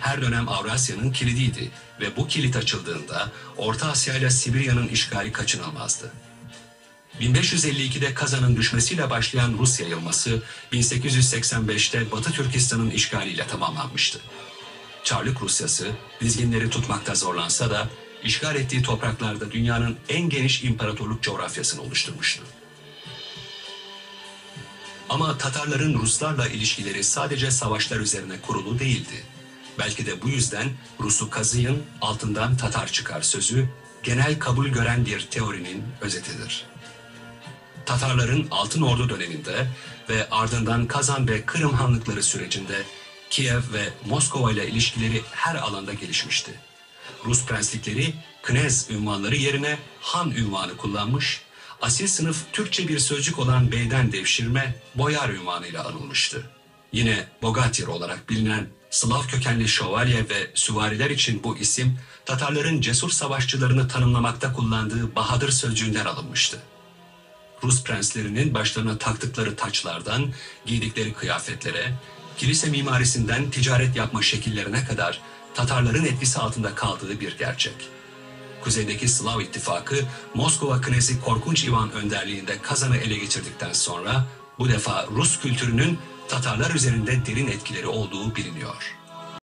her dönem Avrasya'nın kilidiydi ve bu kilit açıldığında Orta Asya ile Sibirya'nın işgali kaçınılmazdı. 1552'de Kazan'ın düşmesiyle başlayan Rus yayılması 1885'te Batı Türkistan'ın işgaliyle tamamlanmıştı. Çarlık Rusyası dizginleri tutmakta zorlansa da işgal ettiği topraklarda dünyanın en geniş imparatorluk coğrafyasını oluşturmuştu. Ama Tatarların Ruslarla ilişkileri sadece savaşlar üzerine kurulu değildi. Belki de bu yüzden Rus'u kazıyın altından Tatar çıkar sözü genel kabul gören bir teorinin özetidir. Tatarların Altın Ordu döneminde ve ardından Kazan ve Kırım Hanlıkları sürecinde Kiev ve Moskova ile ilişkileri her alanda gelişmişti. Rus prenslikleri knez ünvanları yerine han ünvanı kullanmış, asil sınıf Türkçe bir sözcük olan beyden devşirme boyar ünvanıyla anılmıştı. Yine Bogatyr olarak bilinen Slav kökenli şövalye ve süvariler için bu isim Tatarların cesur savaşçılarını tanımlamakta kullandığı Bahadır sözcüğünden alınmıştı. Rus prenslerinin başlarına taktıkları taçlardan, giydikleri kıyafetlere, kilise mimarisinden ticaret yapma şekillerine kadar Tatarların etkisi altında kaldığı bir gerçek. Kuzeydeki Slav ittifakı Moskova Knezi Korkunç İvan önderliğinde Kazan'ı ele geçirdikten sonra bu defa Rus kültürünün Tatarlar üzerinde derin etkileri olduğu biliniyor.